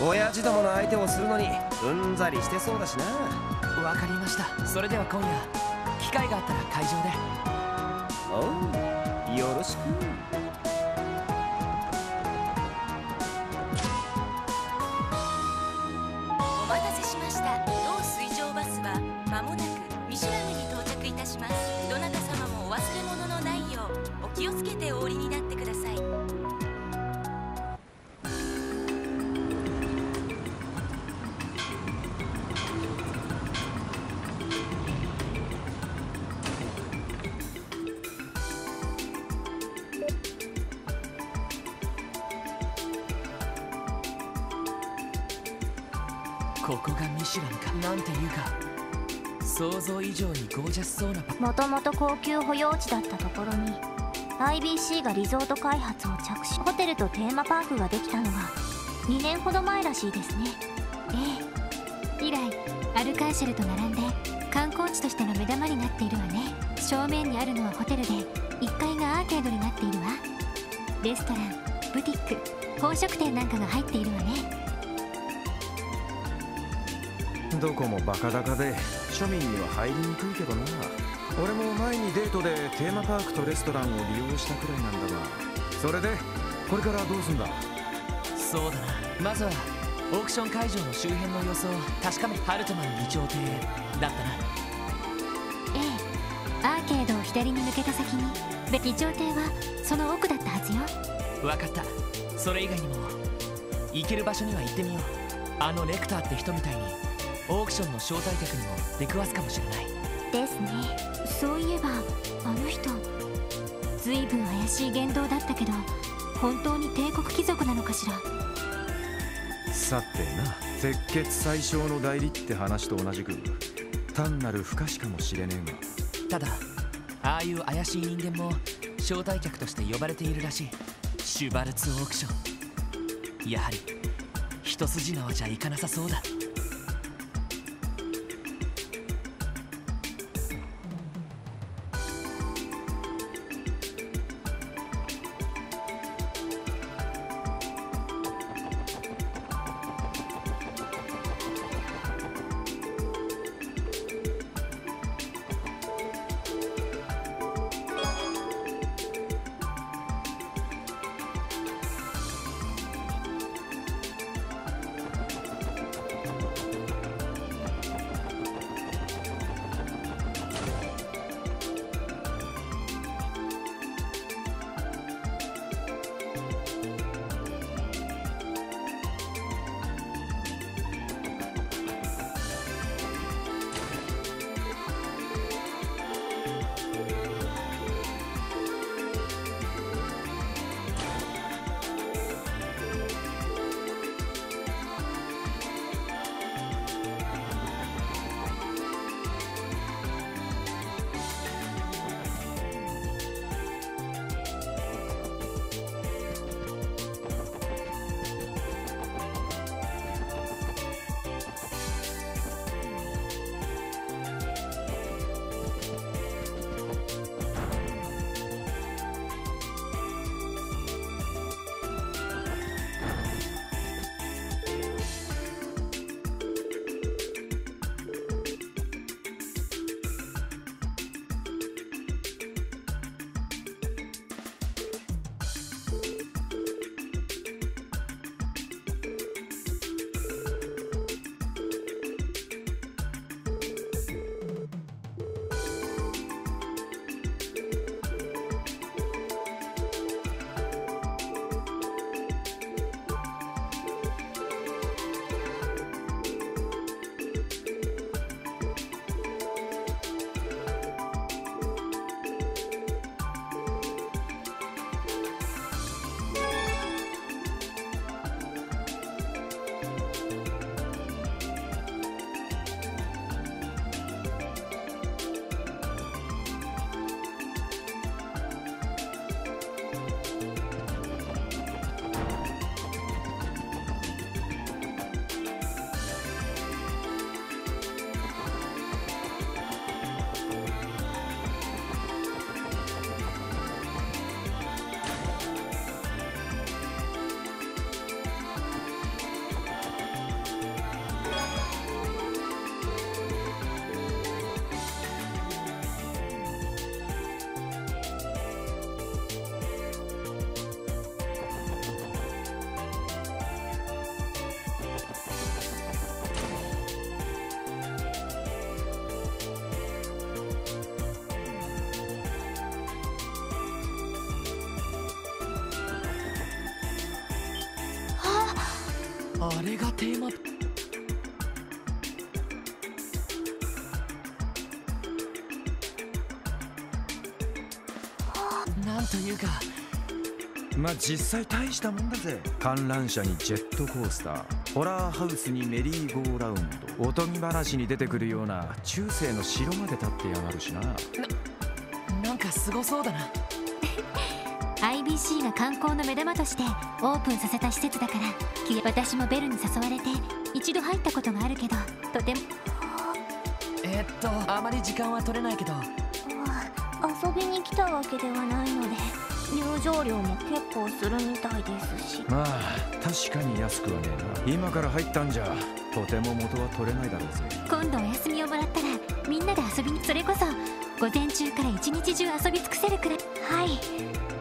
親父どもの相手をするのにうんざりしてそうだしな。わかりました。それでは今夜機会があったら会場で。おうよろしく像以上にゴージャスそうなパもともと高級保養地だったところに IBC がリゾート開発を着手。ホテルとテーマパークができたのは2年ほど前らしいですね。ええ。以来アルカンシェルと並んで観光地としての目玉になっているわね。正面にあるのはホテルで1階がアーケードになっているわ。レストランブティック宝飾店なんかが入っているわね。どこもバカ高で庶民には入りにくいけどな。俺も前にデートでテーマパークとレストランを利用したくらいなんだが。それでこれからどうすんだ？そうだな。まずはオークション会場の周辺の様子を確かめハルトマン議長邸だったな。ええアーケードを左に抜けた先に。で議長邸はその奥だったはずよ。分かった。それ以外にも行ける場所には行ってみよう。あのレクターって人みたいにオークションの招待客にも出くわすかもしれない。ですね。そういえばあの人ずいぶん怪しい言動だったけど本当に帝国貴族なのかしら？さてな鉄血最小の代理って話と同じく単なる不可視かもしれねえが。ただああいう怪しい人間も招待客として呼ばれているらしい。シュバルツオークション。やはり一筋縄じゃいかなさそうだあれがテーマ。なんというか。まあ実際大したもんだぜ。観覧車にジェットコースター。ホラーハウスにメリーゴーラウンド。おとぎ話に出てくるような。中世の城まで建ってやがるしななんかすごそうだな IBC が観光の目玉としてオープンさせた施設だからき私もベルに誘われて一度入ったことがあるけどとても。えーっとあまり時間は取れないけど。遊びに来たわけではないので入場料も結構するみたいですし。まあ確かに安くはねえな。今から入ったんじゃとても元は取れないだろうぜ。今度お休みをもらったらみんなで遊びにそれこそ午前中から一日中遊び尽くせるくらい。はい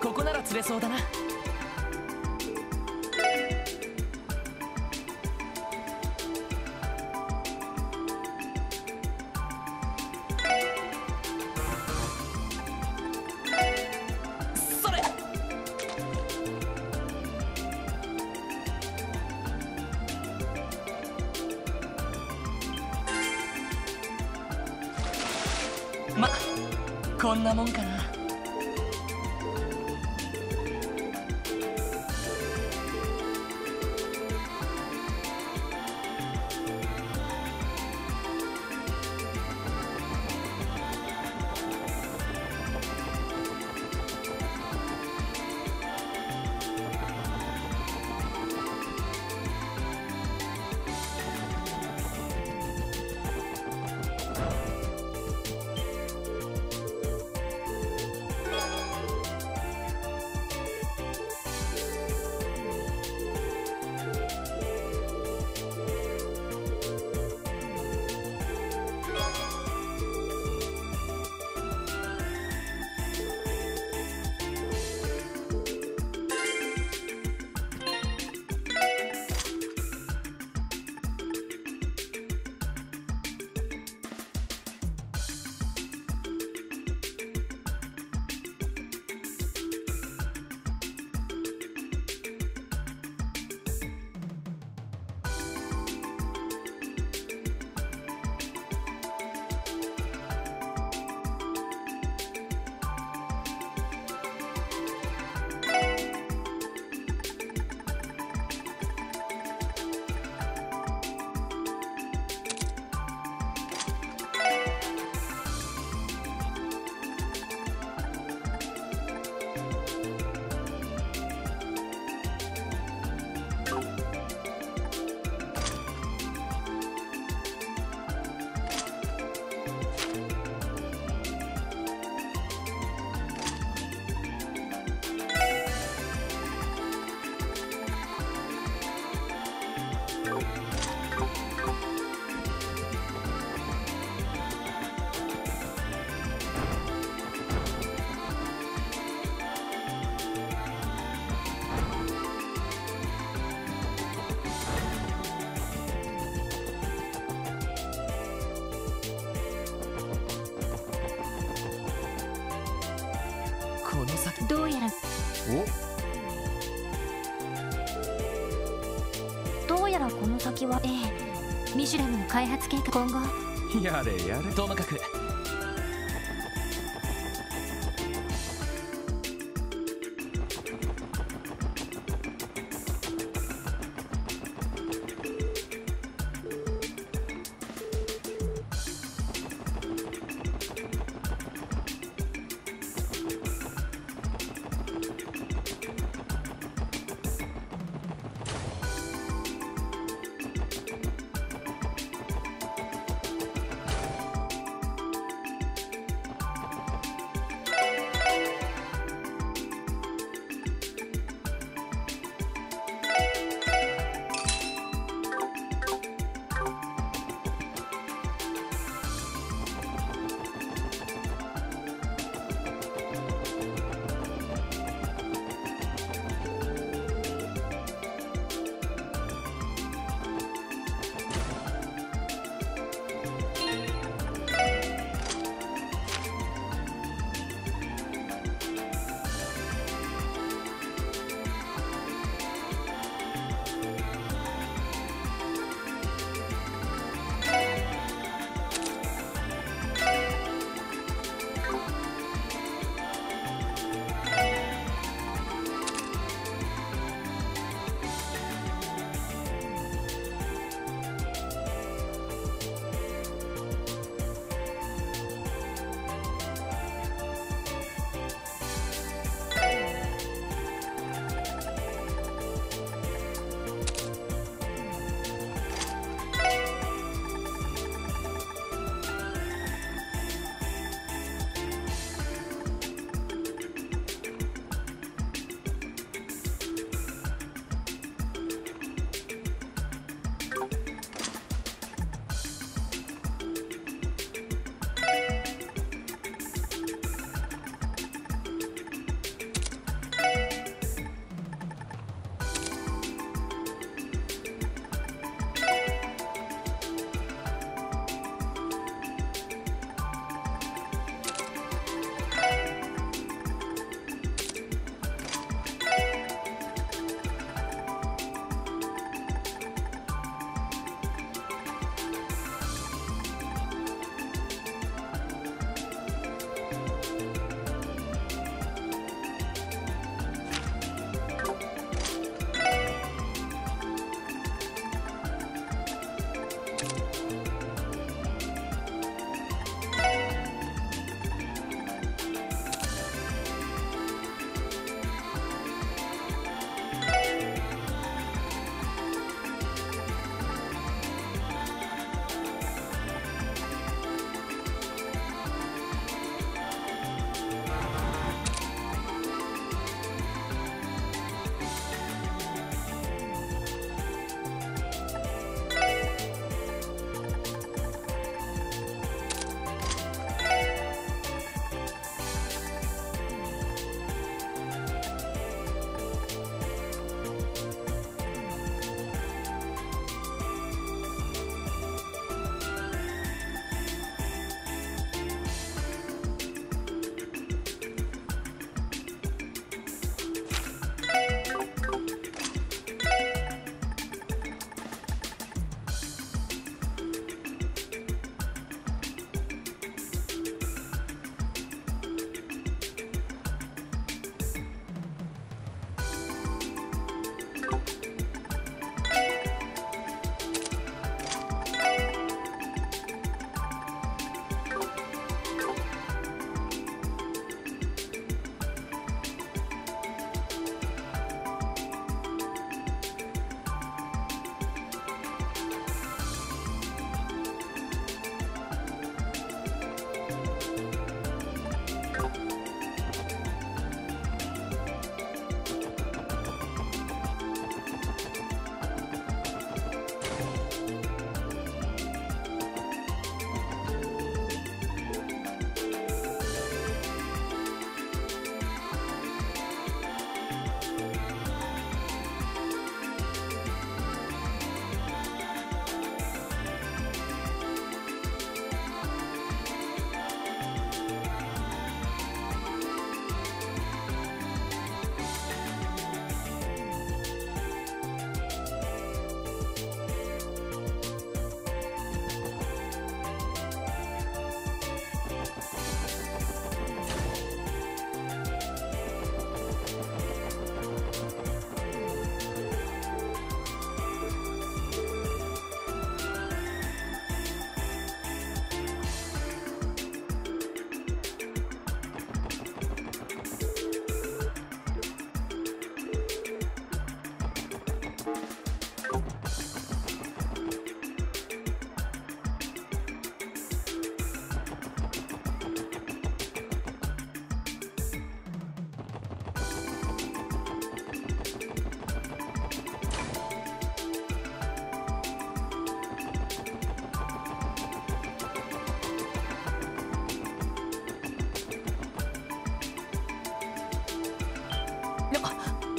ここなら釣れそうだな。はええ。ミシュラムの開発計画今後。やれやれ。ともかく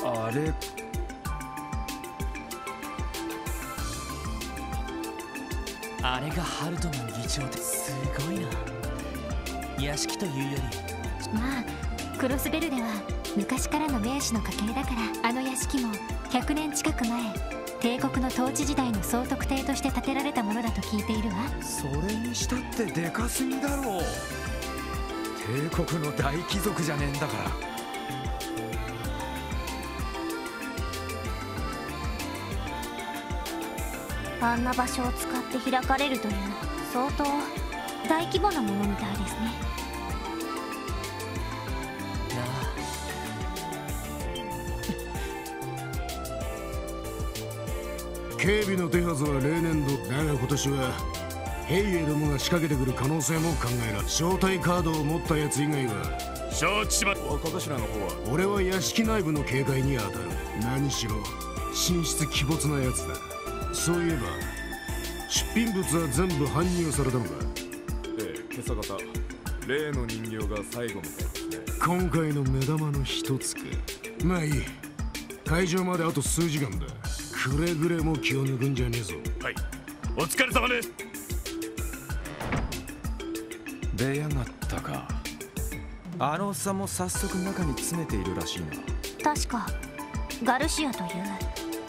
あれ。あれがハルトマン議長ってすごいな。屋敷というより。まあクロスベルデは昔からの名士の家系だからあの屋敷も100年近く前帝国の統治時代の総督邸として建てられたものだと聞いているわ。それにしたってでかすぎだろう。帝国の大貴族じゃねえんだからあんな場所を使って開かれるという相当大規模なものみたいですね。な警備の手はずは例年度だが今年は兵衛どもが仕掛けてくる可能性も考えら招待カードを持ったやつ。以外は承知しま若頭の方は俺は屋敷内部の警戒に当たる何しろ神出鬼没なやつ。だそういえば出品物は全部搬入されたのか？ええ今朝方例の人形が最後みたいですね。今回の目玉の一つか。まあいい。会場まであと数時間だ。くれぐれも気を抜くんじゃねえぞ。はい。お疲れ様です。出やがったか。あのおっさんも早速中に詰めているらしいな。確かガルシアという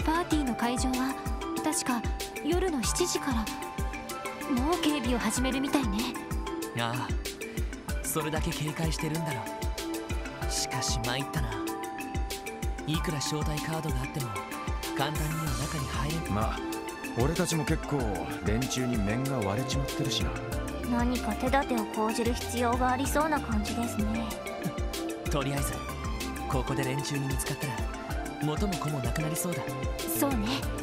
パーティーの会場は確か夜の7時からもう警備を始めるみたいね。ああそれだけ警戒してるんだろしかし参ったな。いくら招待カードがあっても簡単には中に入れん。まあ俺たちも結構連中に面が割れちまってるしな。何か手立てを講じる必要がありそうな感じですね。とりあえずここで連中に見つかったら元も子もなくなりそうだ。そうね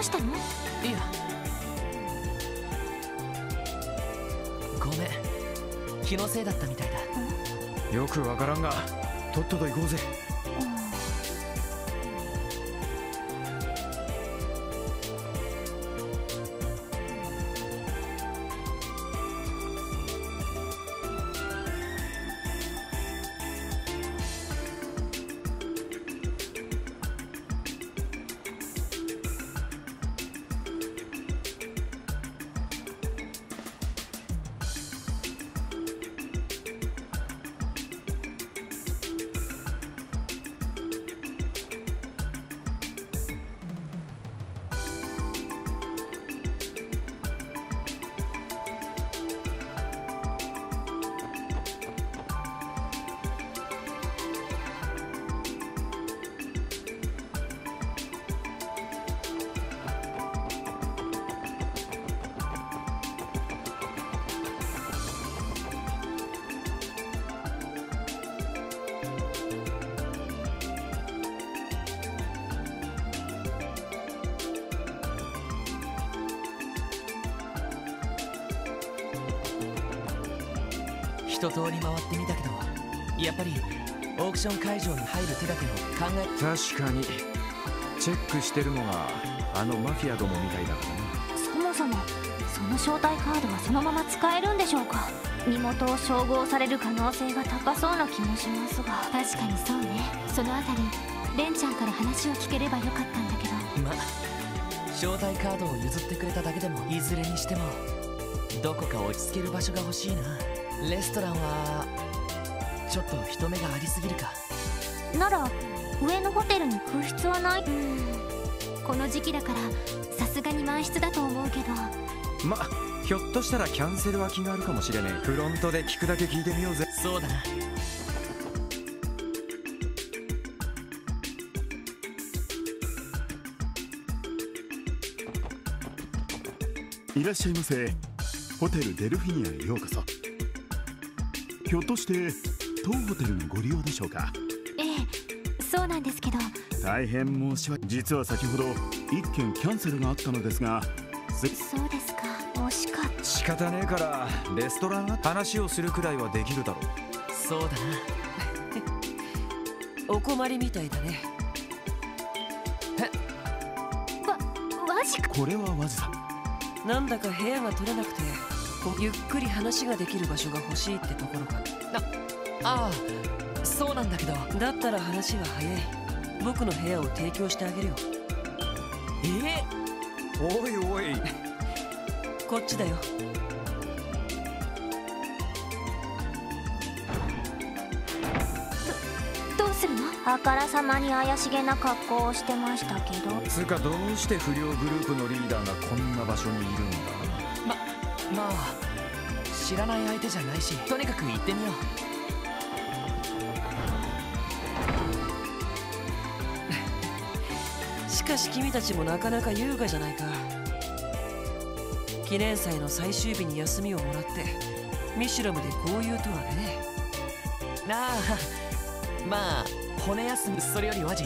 うしたの？いや。ごめん。気のせいだったみたいだ。よくわからんがとっとと行こうぜ確かに。チェックしてるのがあのマフィアどもみたいだからなそもそもその招待カードはそのまま使えるんでしょうか？身元を照合される可能性が高そうな気もしますが。確かにそうね。そのあたりレンちゃんから話を聞ければよかったんだけど。ま招待カードを譲ってくれただけでもいずれにしてもどこか落ち着ける場所が欲しいな。レストランはちょっと人目がありすぎるか。なら上のホテルに空室はない。この時期だからさすがに満室だと思うけど。まひょっとしたらキャンセルは気があるかもしれねえフロントで聞くだけ聞いてみようぜ。そうだな。いらっしゃいませ。ホテルデルフィニアへようこそ。ひょっとして当ホテルのご利用でしょうか？ええそうなんですけど。大変申し訳実は先ほど一件キャンセルがあったのですがすそうですか。惜しかった。し方ねえからレストランは話をするくらいはできるだろそうだな。お困りみたいだね。わわじか。これはわずさなんだか部屋が取れなくてゆっくり話ができる場所が欲しいってところか。ああそうなんだけどだったら話は早い。僕の部屋を提供してあげるよ。えおいおい。こっちだよ。どうするの？あからさまに怪しげな格好をしてましたけど。つうかどうして不良グループのリーダーがこんな場所にいるんだ？まあ知らない相手じゃないしとにかく行ってみよしかし君たちもなかなか優雅じゃないか。記念祭の最終日に休みをもらってミシュラムでこういうとはね。なあまあ骨休みそれよりワジ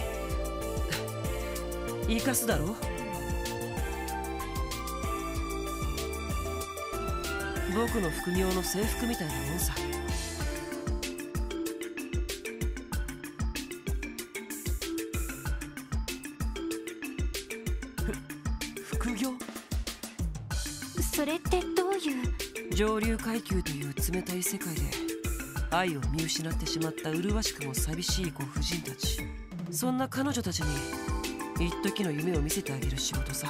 生かすだろ？僕の副業の制服みたいなもんさ。世界で愛を見失ってしまった麗しくも寂しいご婦人たち。そんな彼女たちに一時の夢を見せてあげる仕事さ。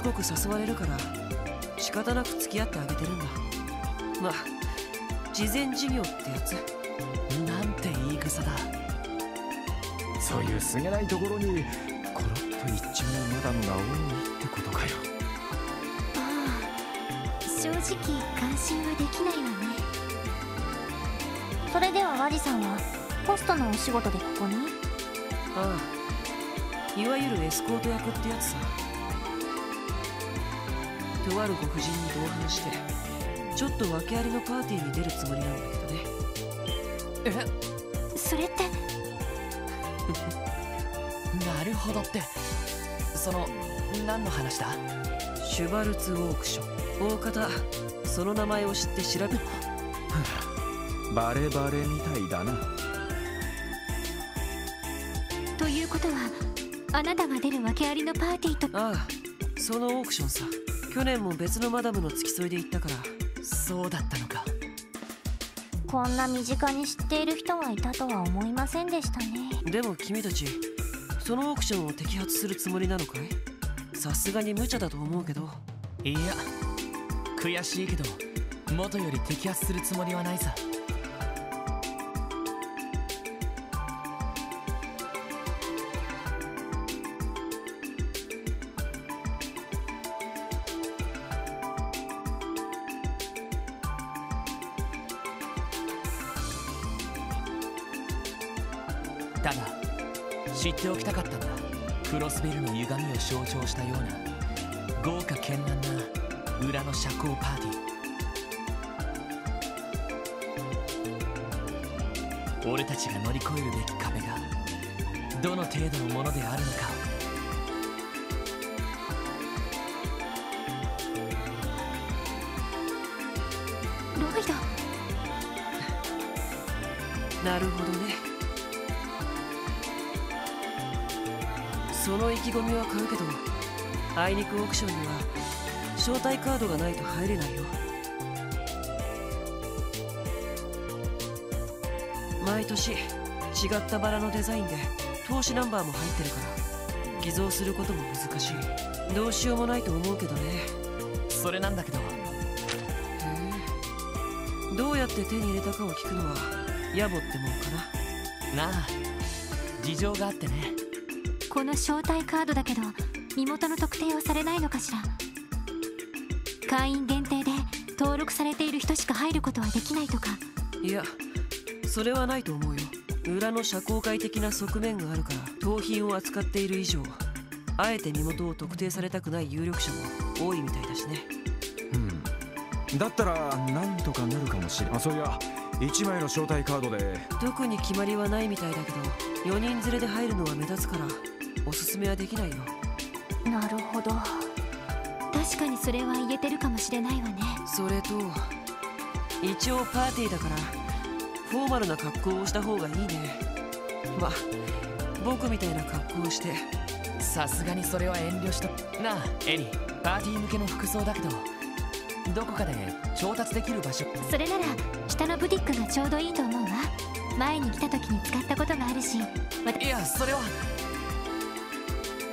つこく誘われるから仕方なく付き合ってあげてるんだ。まあ事前事業ってやつ。なんて言い草だ。そういうすげないところにコロッと一丁マダムが多いってことかよ。ああ正直関心はできないわね。それではワジさんはホストのお仕事でここに？ああいわゆるエスコート役ってやつさとあるご婦人に同伴してちょっと訳ありのパーティーに出るつもりなんだけどね。えそれって？なるほどって。その何の話だ？シュバルツオークション。大方その名前を知って調べ バレバレみたいだな。ということはあなたが出る訳ありのパーティーとああそのオークションさ去年も別のマダムの付き添いで行ったからそうだったのか。こんな身近に知っている人がいたとは思いませんでしたね。でも君たちそのオークションを摘発するつもりなのかい？さすがに無茶だと思うけど。いや悔しいけど元より摘発するつもりはないさしたような豪華絢爛な裏の社交パーティー。俺たちが乗り越えるべき壁がどの程度のものであるのか。ロイド。なるほどね。その意気込みは買うけどあいにくオークションには招待カードがないと入れないよ。毎年違ったバラのデザインで投資ナンバーも入ってるから偽造することも難しい。どうしようもないと思うけどね。それなんだけど。へえ。どうやって手に入れたかを聞くのは野暮ってもんかな。なあ事情があってね。この招待カードだけど身元の特定はされないのかしら。会員限定で登録されている人しか入ることはできないとか。いやそれはないと思うよ。裏の社交界的な側面があるから盗品を扱っている以上あえて身元を特定されたくない有力者も多いみたいだしね。うん。だったらなんとかなるかもしれん。あそういや1枚の招待カードで。特に決まりはないみたいだけど4人連れで入るのは目立つからおすすめはできないよなるほど。確かにそれは言えてるかもしれないわね。それと一応パーティーだからフォーマルな格好をした方がいいね。まあ僕みたいな格好をしてさすがにそれは遠慮しとなあエリパーティー向けの服装だけどどこかで調達できる場所。それなら下のブティックがちょうどいいと思うわ。前に来た時に使ったことがあるしいやそれは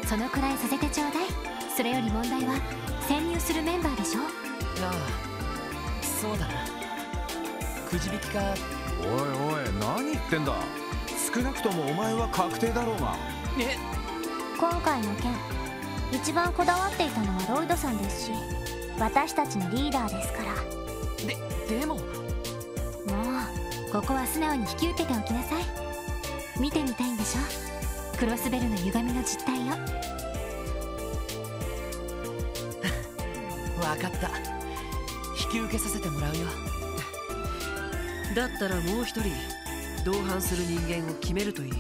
そのくらいさせてちょうだい。それより問題は潜入するメンバーでしょ。ああそうだな。くじ引きか。おいおい何言ってんだ。少なくともお前は確定だろうが。え？今回の件一番こだわっていたのはロイドさんですし私たちのリーダーですから。ででも。もうここは素直に引き受けておきなさい。見てみたいんでしょ。クロスベルの歪みの実態を分 かった。引き受けさせてもらうよ。だったらもう一人同伴する人間を決めるといい。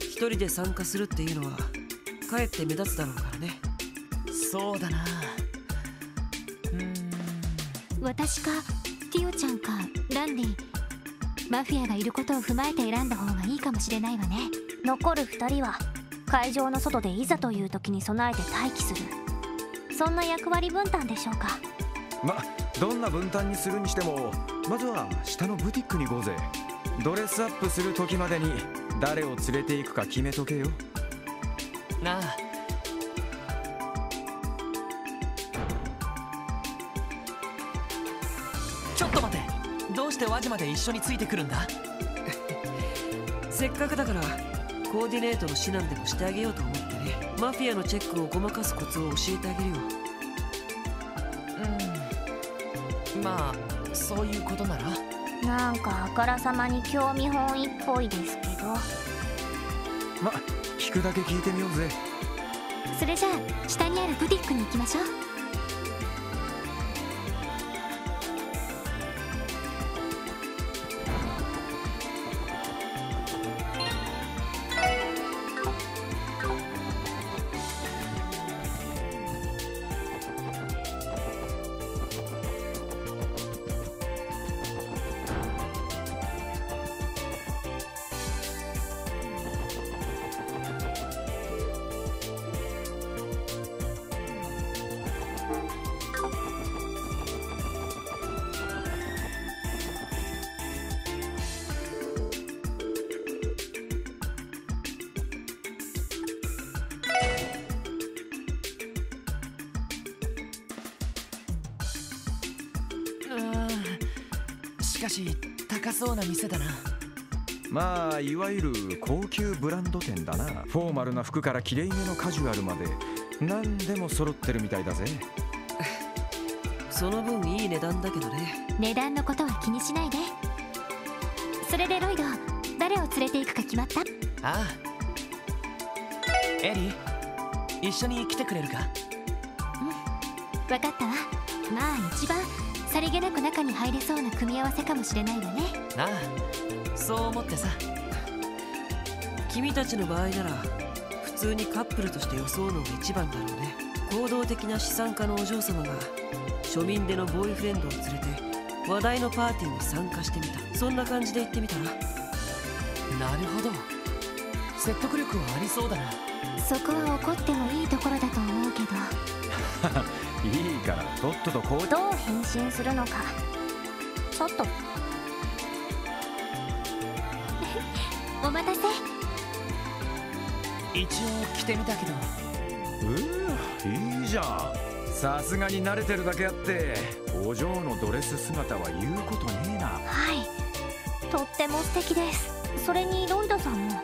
一人で参加するっていうのはかえって目立つだろうからね。そうだな。私かティオちゃんかランディ。マフィアがいることを踏まえて選んだ方がいいかもしれないわね。残る2人は会場の外でいざという時に備えて待機する。そんな役割分担でしょうか。まどんな分担にするにしてもまずは下のブティックに行こうぜ。ドレスアップする時までに誰を連れて行くか決めとけよ。なあ。ちょっと待って。どうして輪島で一緒についてくるんだ？せっかくだからコーディネートの指南でもしてあげようと思ってね。マフィアのチェックをごまかすコツを教えてあげるよ。うん。まあそういうことなら。なんかあからさまに興味本位っぽいですけど。ま聞くだけ聞いてみようぜ。それじゃあ下にあるブティックに行きましょう店だな。まあいわゆる高級ブランド店だな。フォーマルな服からきれいめのカジュアルまで。何でも揃ってるみたいだぜ。その分いい値段だけどね。値段のことは気にしないで。それでロイド誰を連れて行くか決まった？ああ。エリー一緒に来てくれるか？分かったわ。まあ一番さりげなく中に入れそうな組み合わせかもしれないわね。ああそう思ってさ。君たちの場合なら普通にカップルとして装うのが一番だろうね。行動的な資産家のお嬢様が庶民でのボーイフレンドを連れて話題のパーティーに参加してみた。そんな感じで言ってみたら？なるほど。説得力はありそうだな。そこは怒ってもいいところだと思うけど いいからとっととこう。どう変身するのか。ちょっと。お待たせ。一応着てみたけど。うーいいじゃん。さすがに慣れてるだけあってお嬢のドレス姿は言うことねえな。はい。とっても素敵です。それにロイドさんも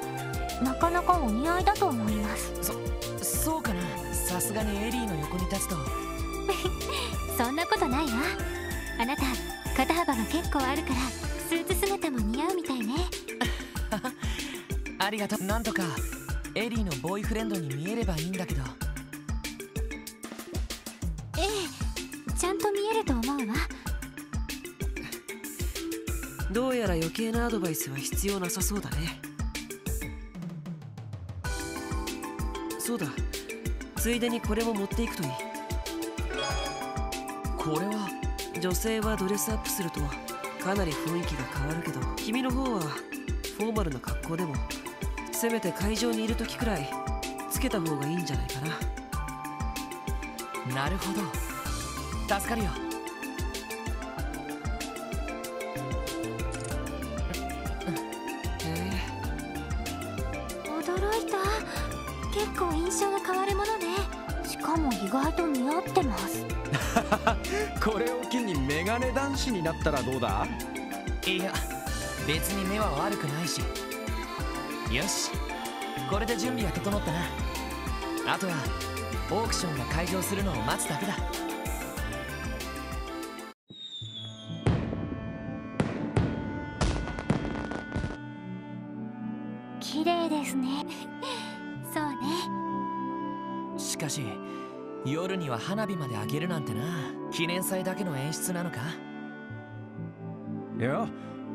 なかなかお似合いだと思います。そそうかな。さすがにエリーの横に立つとそんなことないわ。あなた肩幅が結構あるからスーツ姿も似合うみたいね。ありがとう。なんとかエリーのボーイフレンドに見えればいいんだけど。ええちゃんと見えると思うわ。どうやら余計なアドバイスは必要なさそうだね。そうだ。ついでにこれも持っていくといいこれは女性はドレスアップするとかなり雰囲気が変わるけど君の方はフォーマルな格好でもせめて会場にいる時くらいつけた方がいいんじゃないかな。なるほど。助かるよ。これを機にメガネ男子になったらどうだ？いや別に目は悪くないし。よし。これで準備は整ったな。あとはオークションが開場するのを待つだけだ。綺麗ですね。そうね。しかし夜には花火まで上げるなんてな記念祭だけの演出なのか？いや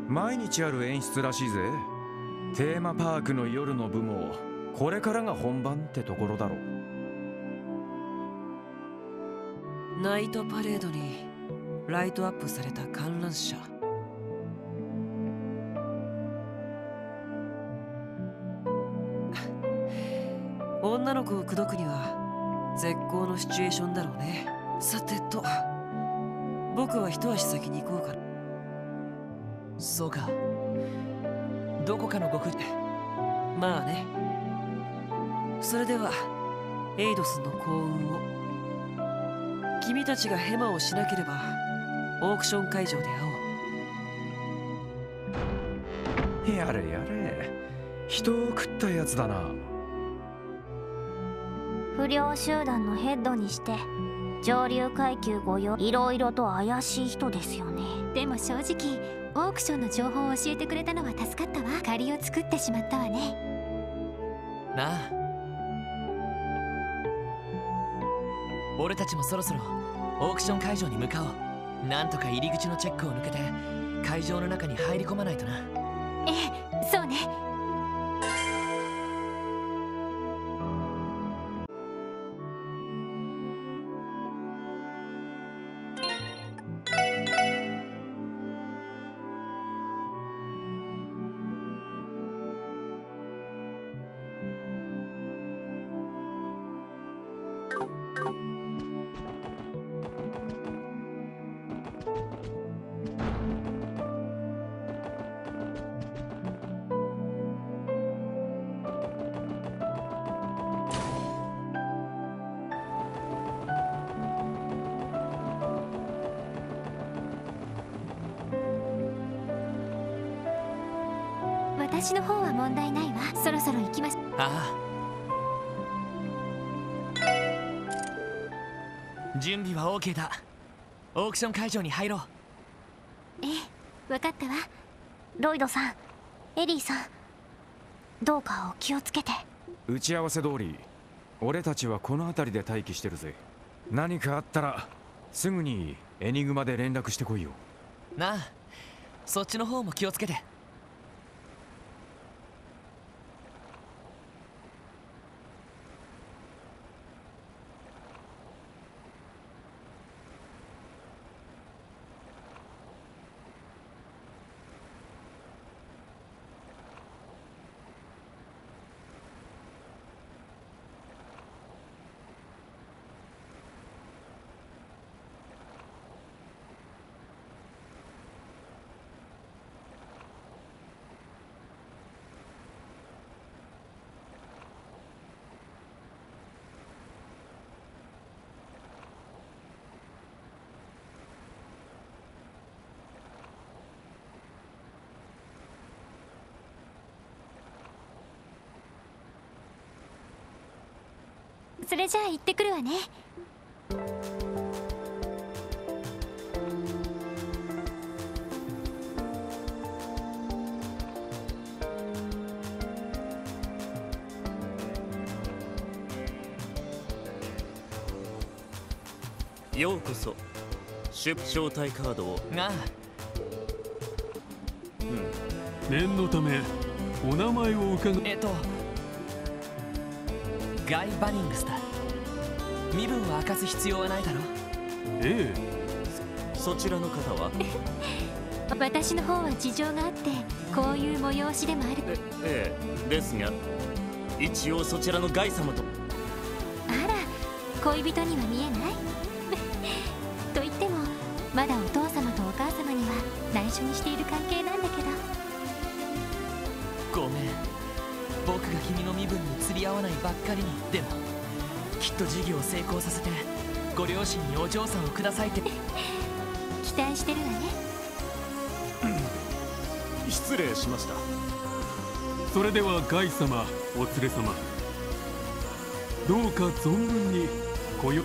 毎日ある演出らしいぜ。テーマパークの夜の部もこれからが本番ってところだろナイトパレードにライトアップされた観覧車。女の子を口説くには絶好のシチュエーションだろうね。さてと僕は一足先に行こうかな。そうか。どこかの極まあね。それではエイドスの幸運を。君たちがヘマをしなければオークション会場で会おう。やれやれ。人を食ったやつだな。不良集団のヘッドにして上流階級御用いろいろと怪しい人ですよね。でも正直オークションの情報を教えてくれたのは助かったわ。借りを作ってしまったわね。なあ。俺たちもそろそろオークション会場に向かおう。なんとか入り口のチェックを抜けて会場の中に入り込まないとな。ええそうね OK だ。オークション会場に入ろう。ええ分かったわ。ロイドさんエリーさんどうかお気をつけて。打ち合わせ通り俺たちはこの辺りで待機してるぜ。何かあったらすぐにエニグマで連絡してこいよ。なあそっちの方も気をつけてそれじゃあ行ってくるわね。ようこそ出招待カードを。なあ、うん、念のためお名前を伺う。えっとガイ・バニングスだ。身分は明かす必要はないだろえそちらの方は？私の方は事情があってこういう催しでもある。ええですが一応そちらのガイ様と。あら恋人には見えない？と言ってもまだお父様とお母様には内緒にしている関係なんだけどが君の身分に釣り合わないばっかりにでもきっと事業を成功させてご両親にお嬢さんをくださいって。期待してるわね。失礼しました。それではガイ様お連れ様。どうか存分に来よ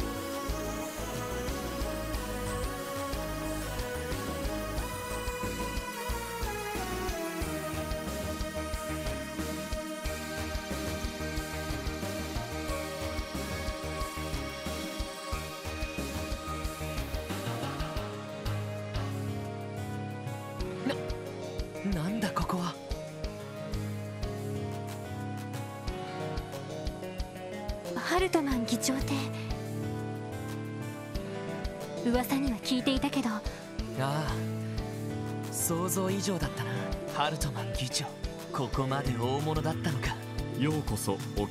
そお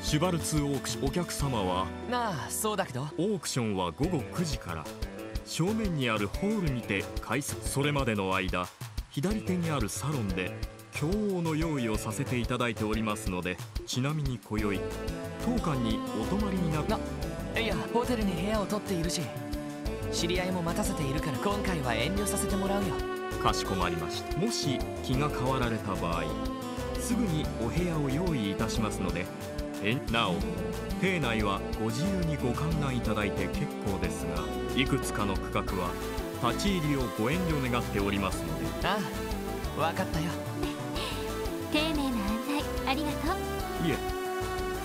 シュバルツオークションお客様はああそうだけど。オークションは午後9時から。正面にあるホールにて開催それまでの間左手にあるサロンで教王の用意をさせていただいておりますのでちなみに今宵当館にお泊まりにないやホテルに部屋を取っているし知り合いも待たせているから今回は遠慮させてもらうよかしこまりました。もし気が変わられた場合すぐにお部屋を用意いたしますのでえなお邸内はご自由にご観覧いただいて結構ですがいくつかの区画は立ち入りをご遠慮願っておりますので。ああ分かったよ。丁寧な案内。ありがとう。いえ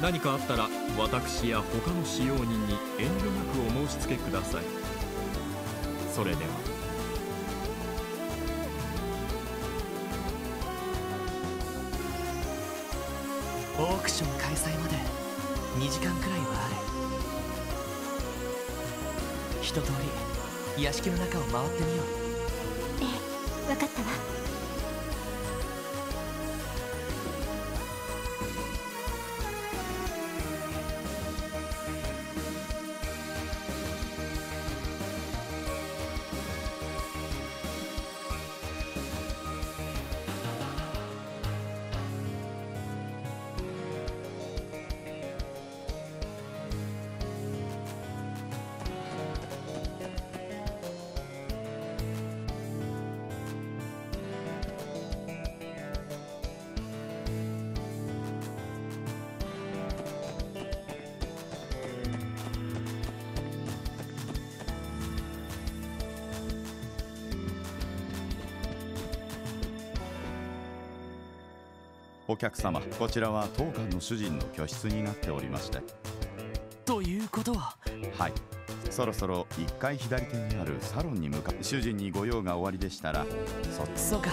何かあったら私や他の使用人に遠慮なくお申し付けください。それではオークション開催まで。2時間くらいはある。一通り屋敷の中を回ってみよう。ええ分かったわ。お客様こちらは当館の主人の居室になっておりまして。ということは？はい。そろそろ1階左手にあるサロンに向かって主人にご用が終わりでしたらそそうか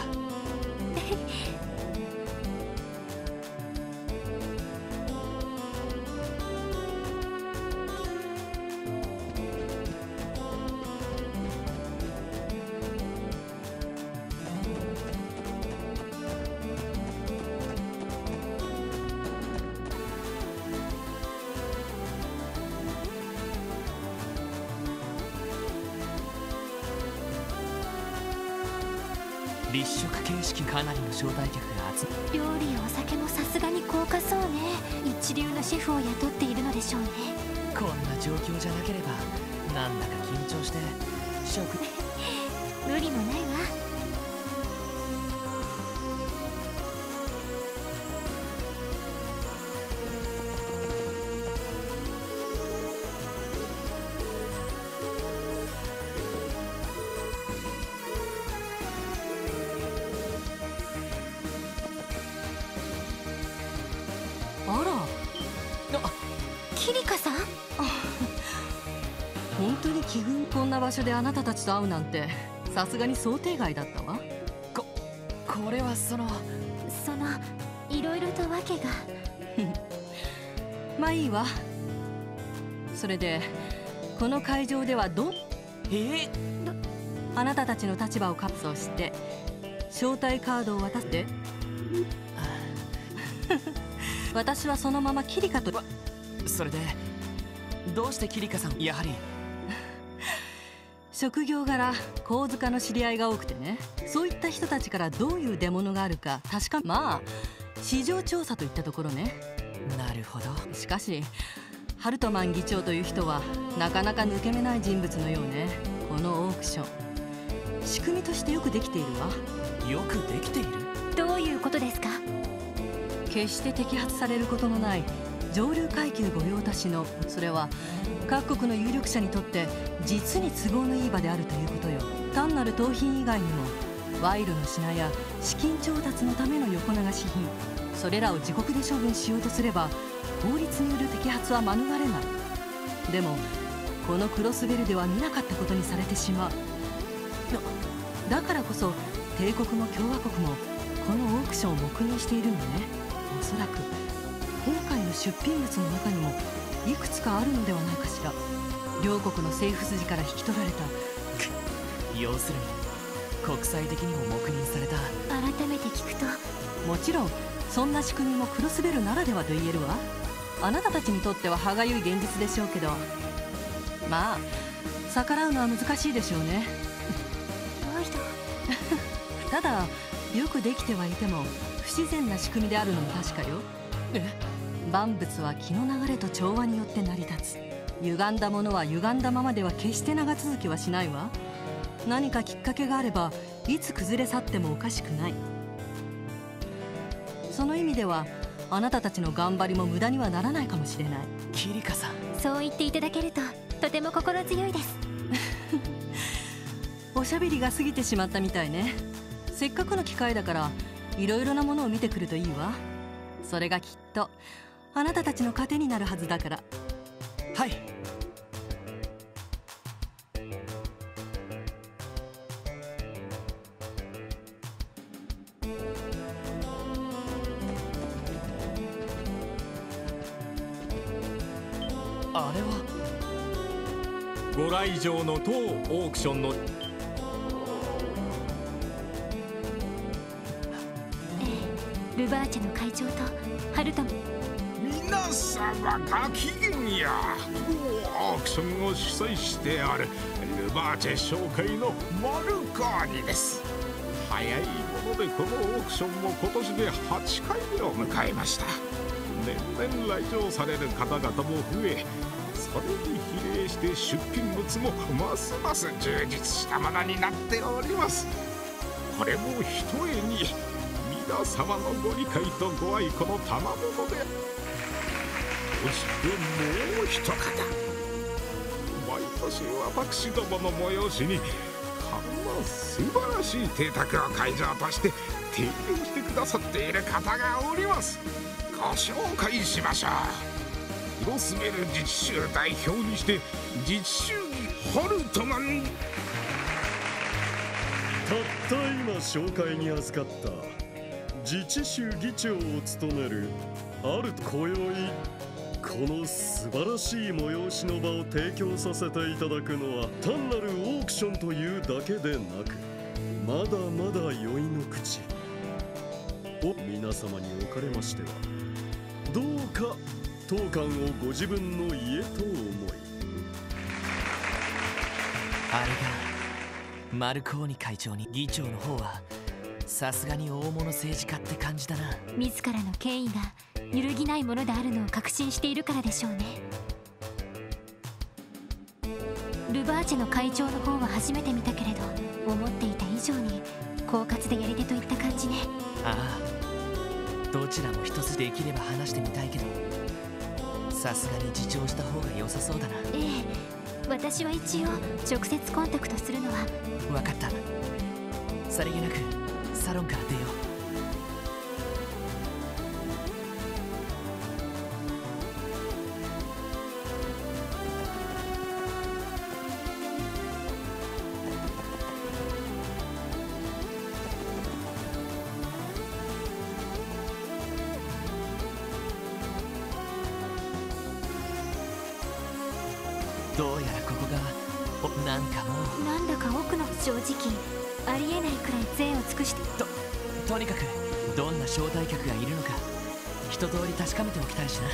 こんな状況じゃなければなんだか緊張して。食 無理もないわ。所であなたたちと会うなんてさすがに想定外だったわ。ここれはそのそのいろいろと訳が。まあいいわ。それでこの会場ではどえ？あなたたちの立場を活動して招待カードを渡して。私はそのままキリカとそれでどうしてキリカさんやはり職業柄神塚の知り合いが多くてね。そういった人たちからどういう出物があるか確かまあ市場調査といったところね。なるほど。しかしハルトマン議長という人はなかなか抜け目ない人物のようね。このオークション。仕組みとしてよくできているわ。よくできている？どういうことですか？決して摘発されることのない上流階級御用達のそれは各国の有力者にとって実に都合のいい場であるということよ。単なる盗品以外にも賄賂の品や資金調達のための横流し品それらを自国で処分しようとすれば法律による摘発は免れない。でもこのクロスベルでは見なかったことにされてしまう。だからこそ帝国も共和国もこのオークションを黙認しているのね。おそらく。今回の出品物の中にもいくつかあるのではないかしら。両国の政府筋から引き取られた。要するに国際的にも黙認された。改めて聞くと。もちろんそんな仕組みもクロスベルならではと言えるわ。あなたたちにとっては歯がゆい現実でしょうけど。まあ逆らうのは難しいでしょうね。ただよくできてはいても不自然な仕組みであるのも確かよ。え？万物は気の流れと調和によって成り立つ。歪んだものは歪んだままでは決して長続きはしないわ。何かきっかけがあればいつ崩れ去ってもおかしくない。その意味ではあなたたちの頑張りも無駄にはならないかもしれない。キリカさん。そう言っていただけるととても心強いです。おしゃべりが過ぎてしまったみたいね。せっかくの機会だからいろいろなものを見てくるといいわ。それがきっとあなたたちの糧になるはずだから。はい。あれは。ご来場の当オークションの。ルバーチェの会長とハルト皆様ごきげんや。オークションを主催してあるルバーチェ商会のマルコーニです。早いものでこのオークションも今年で8回目を迎えました。年々来場される方々も増えそれに比例して出品物もますます充実したものになっております。これもひとえに皆様のご理解とご愛顧の賜物で。そしてもう一方。毎年私どもの催しにこんな素晴らしい邸宅を会場として提供してくださっている方がおります。ご紹介しましょう。クロスベル自治州代表にして自治州議ホルトマンたった今紹介に預かった自治州議長を務めるある今宵の素晴らしい催しの場を提供させていただくのは単なるオークションというだけでなくまだまだ酔いの口。お皆様におかれましてはどうか当館をご自分の家と思い。あれがマルコーニ会長に議長の方はさすがに大物政治家って感じだな。自らの権威が揺るぎないものであるのを確信しているからでしょうね。ルバーチェの会長の方は初めて見たけれど思っていた以上に狡猾でやり手といった感じね。ああどちらも一つできれば話してみたいけど。さすがに自重した方が良さそうだな。ええ。私は一応直接コンタクトするのは。分かった。さりげなくサロンから出よルどうやらここがおなんかもう。なんだか奥の正直ありえないくらい贅を尽くして。ととにかくどんな招待客がいるのか一通り確かめておきたいしな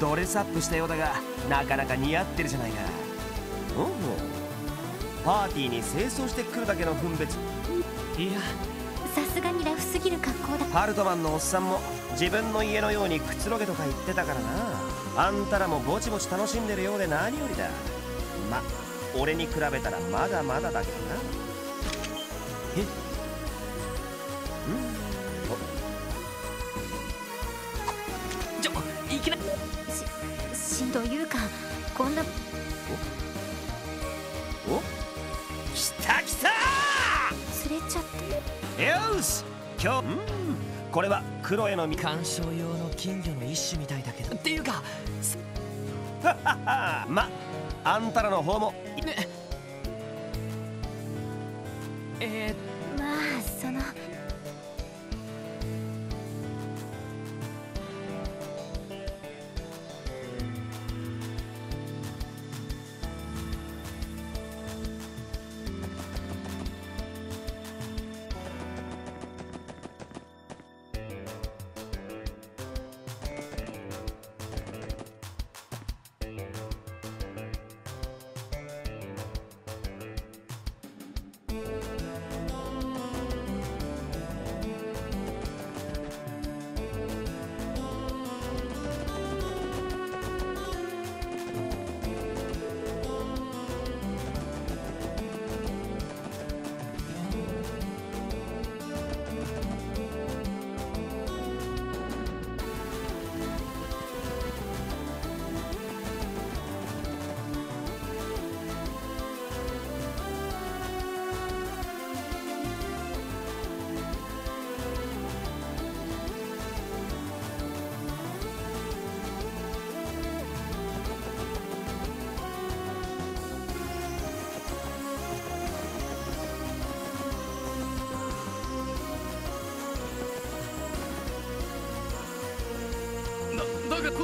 ドレスアップしたようだがなかなか似合ってるじゃないか。おおパーティーに清掃してくるだけの分別。いやさすがにラフすぎる格好だ。ハルトマンのおっさんも自分の家のようにくつろげとか言ってたからな。あんたらもぼちぼち楽しんでるようで何よりだ。ま俺に比べたらまだまだだけどな。え？ちょ今日うん。これはクロエの鑑賞用の金魚の一種みたいだけど。っていうか まあんたらの方もね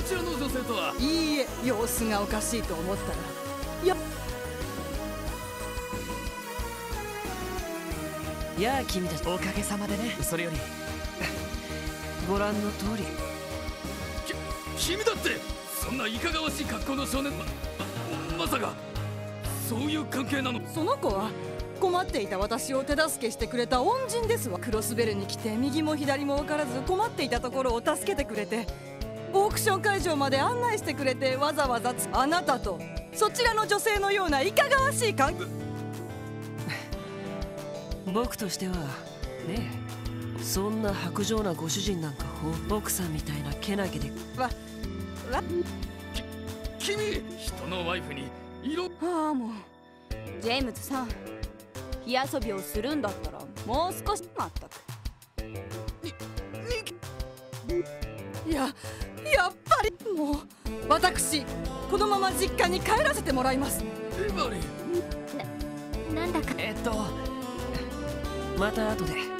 ちらの女性とはいいえ様子がおかしいと思ったら。ややあ君たちおかげさまでね。それより。ご覧の通り。君だってそんないかがわしい格好の少年。まままさかそういう関係なの。その子は困っていた私を手助けしてくれた恩人ですわ。クロスベルに来て右も左も分からず困っていたところを助けてくれてクション会場まで案内してくれてわざわざつあなたとそちらの女性のようないかがわしい関係。僕としてはねそんな薄情なご主人なんかほ奥さんみたいなけなげで。わわ。君人のワイフに色。ああもう。ジェームズさん火遊びをするんだったらもう少しまったくいややっぱりもう私このまま実家に帰らせてもらいますエヴァリンななんだかえっとまた後で。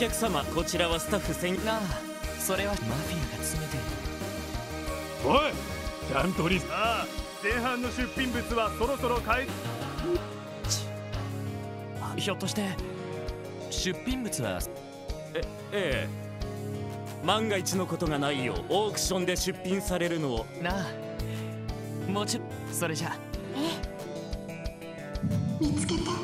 客様こちらはスタッフ専なあそれは。マフィアが詰めてる。おいちゃんとリスああ前半の出品物はそろそろ買えひょっとして出品物は？えええ。万が一のことがないようオークションで出品されるのを。なあもちろんそれじゃ。見つけた？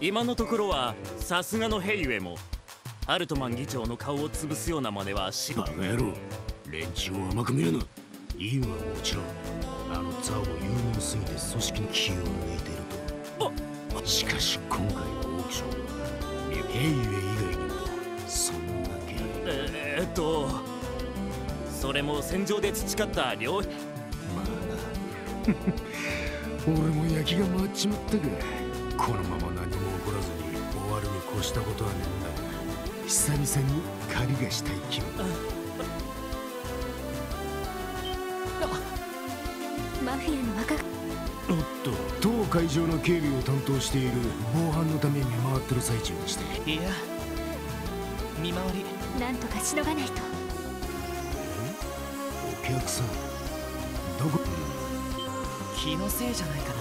今のところはさすがのヘイウェイもアルトマン議長の顔を潰すような真似はしバカ野郎。連中を甘く見るな。いいはもちろんあのザを有能すぎて組織の気を抜いてると。しかし今回のオークションはヘイウェイ以外にもそんな気ええっとそれも戦場で培った両 俺も焼きが回っちまったかこのまま何越したことはねえんだが久々に狩りがしたい気分マフィアの若く。おっと当会場の警備を担当している防犯のために見回ってる最中でして。いや見回り。なんとかしのがないと。お客さん。どこ？気のせいじゃないか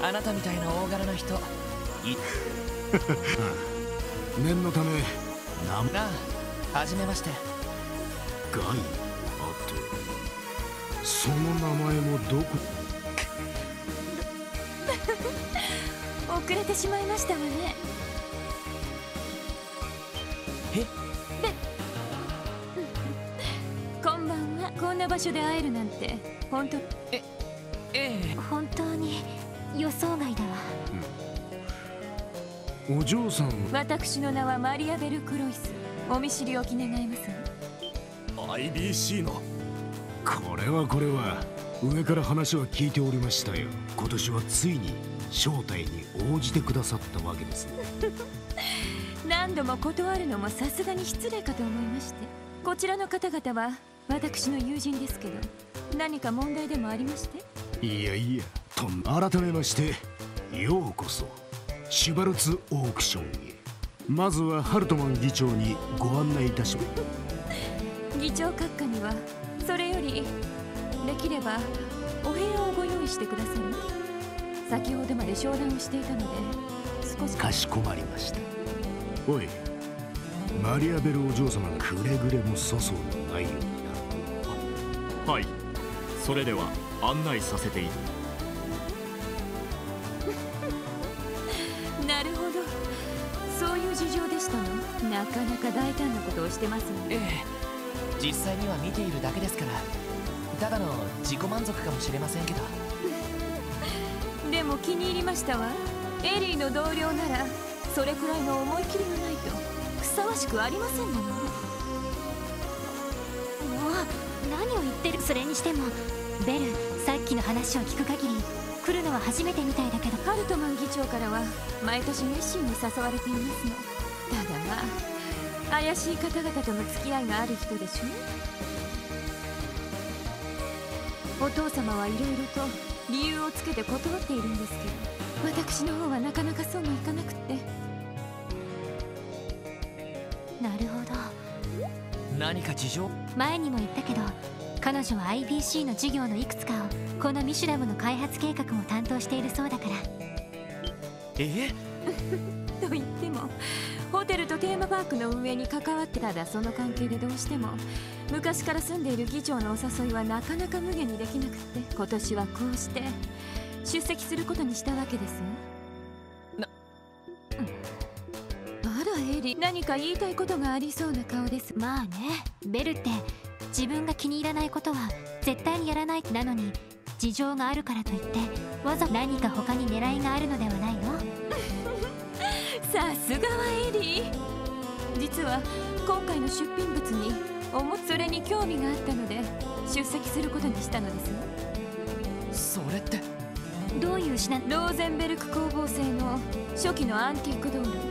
な。あなたみたいな大柄な人。い 念のため名前なあはじめまして。ガイあってその名前もどこ？遅れてしまいましたわね。え？こんばんは。こんな場所で会えるなんて。本当えええ。本当に予想外だわお嬢さん。私の名はマリア・ベル・クロイス。お見知りおき願います IBC の。これはこれは。上から話は聞いておりましたよ。今年はついに招待に応じてくださったわけですね。何度も断るのもさすがに失礼かと思いまして。こちらの方々は私の友人ですけど何か問題でもありまして？いやいやとん改めましてようこそシュバルツオークションへ。まずはハルトマン議長にご案内いたします。議長閣下にはそれよりできればお部屋をご用意してくださる。先ほどまで商談をしていたので少し。かしこまりました。おいマリアベルお嬢様がくれぐれも粗相のないようになはいそれでは案内させていたな事情でしたの？なかなか大胆なことをしてますね。ええ。実際には見ているだけですから。ただの自己満足かもしれませんけど。でも気に入りましたわ。エリーの同僚ならそれくらいの思い切りがないとふさわしくありませんもの。もう何を言ってる？それにしても。ベルさっきの話を聞く限り来るのは初めてみたいだけど。ハルトマン議長からは毎年熱心に誘われていますのただまあ怪しい方々との付き合いがある人でしょ？お父様はいろいろと理由をつけて断っているんですけど私の方はなかなかそうもいかなくって。なるほど。何か事情？前にも言ったけど彼女は IBC の事業のいくつかをこのミシュラムの開発計画も担当しているそうだから。え？と言ってもホテルとテーマパークの運営に関わってただその関係でどうしても昔から住んでいる議長のお誘いはなかなか無限にできなくって今年はこうして出席することにしたわけですなあらエリ何か言いたいことがありそうな顔です。まあね。ベルって自分が気に入らないことは絶対にやらない。なのに事情があるからといってわざ何か他に狙いがあるのではないの？さすがはエリー。実は今回の出品物におもそれに興味があったので出席することにしたのですそれって。どういう品ローゼンベルク工房製の初期のアンティークドール